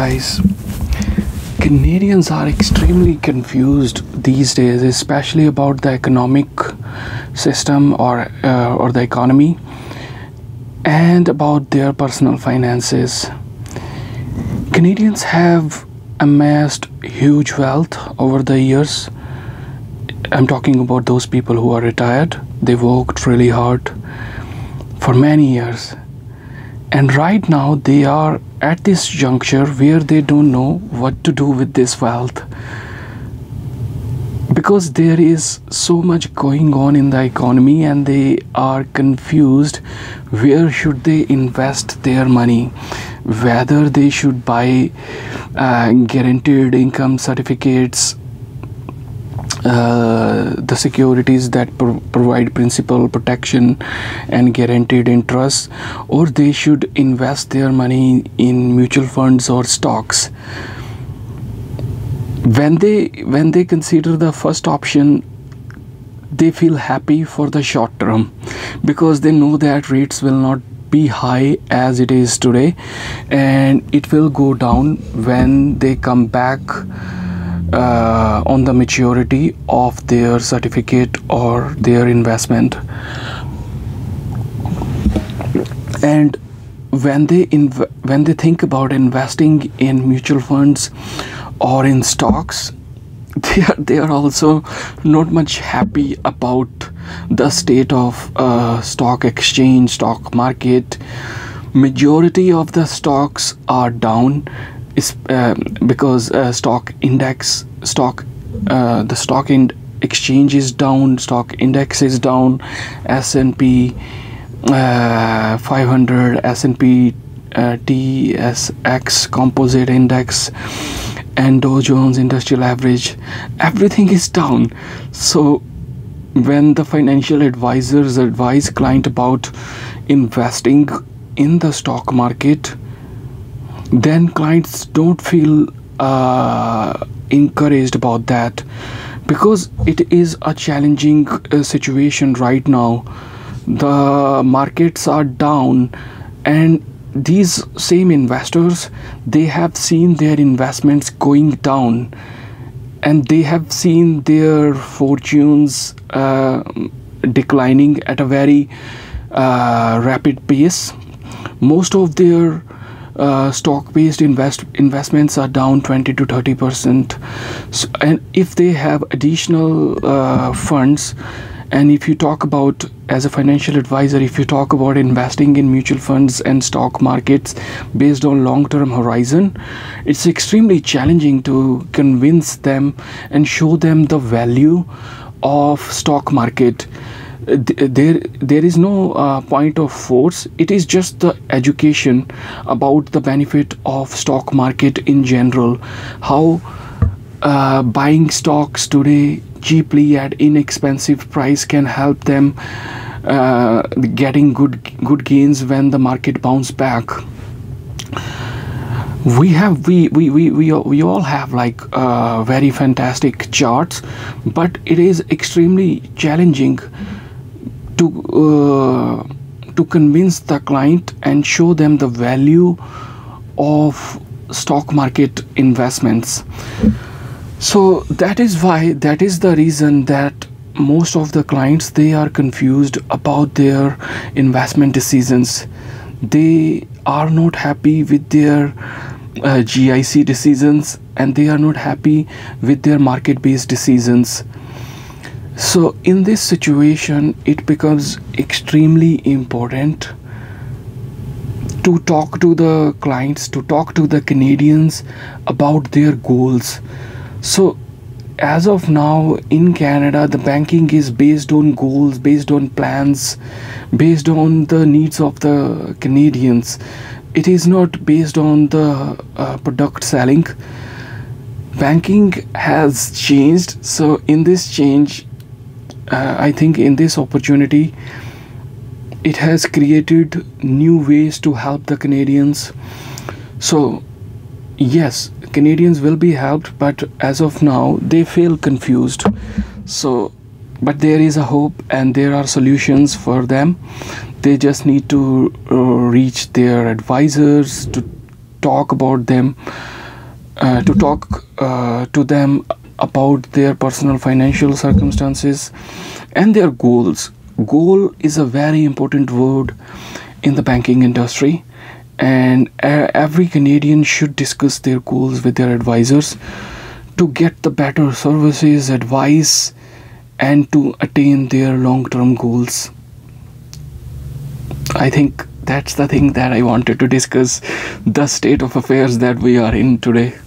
guys. Canadians are extremely confused these days, especially about the economic system or uh, or the economy, and about their personal finances. Canadians have amassed huge wealth over the years. I'm talking about those people who are retired. They worked really hard for many years and right now they are at this juncture where they don't know what to do with this wealth. Because there is so much going on in the economy and they are confused where should they invest their money whether they should buy uh, guaranteed income certificates uh, the securities that pro provide principal protection and guaranteed interest or they should invest their money in mutual funds or stocks. When they when they consider the first option they feel happy for the short term because they know that rates will not be high as it is today and it will go down when they come back uh, on the maturity of their certificate or their investment. And when they when they think about investing in mutual funds or in stocks they are they are also not much happy about the state of uh, stock exchange stock market. Majority of the stocks are down is uh, because uh, stock index stock uh, the stock in exchange is down stock index is down S&P uh, 500 S&P uh, TSX composite index and Dow Jones industrial average everything is down. So when the financial advisors advise client about investing in the stock market then clients don't feel uh, encouraged about that because it is a challenging uh, situation right now. The markets are down and these same investors they have seen their investments going down and they have seen their fortunes uh, declining at a very uh, rapid pace. Most of their uh, stock based invest investments are down 20 to 30 percent. So, and if they have additional uh, funds and if you talk about as a financial advisor if you talk about investing in mutual funds and stock markets based on long term horizon it's extremely challenging to convince them and show them the value of stock market there there is no uh, point of force. It is just the education about the benefit of stock market in general. How uh, buying stocks today cheaply at inexpensive price can help them uh, getting good good gains when the market bounce back. We have we we we we, we all have like uh, very fantastic charts but it is extremely challenging to uh, to convince the client and show them the value of stock market investments. So that is why that is the reason that most of the clients they are confused about their investment decisions. They are not happy with their uh, GIC decisions and they are not happy with their market based decisions so in this situation it becomes extremely important to talk to the clients to talk to the canadians about their goals. So as of now in canada the banking is based on goals based on plans based on the needs of the canadians. It is not based on the uh, product selling. Banking has changed so in this change uh, I think in this opportunity it has created new ways to help the Canadians. So yes Canadians will be helped but as of now they feel confused. So but there is a hope and there are solutions for them. They just need to uh, reach their advisors to talk about them uh, to talk uh, to them about their personal financial circumstances and their goals. Goal is a very important word in the banking industry, and every Canadian should discuss their goals with their advisors to get the better services, advice, and to attain their long term goals. I think that's the thing that I wanted to discuss the state of affairs that we are in today.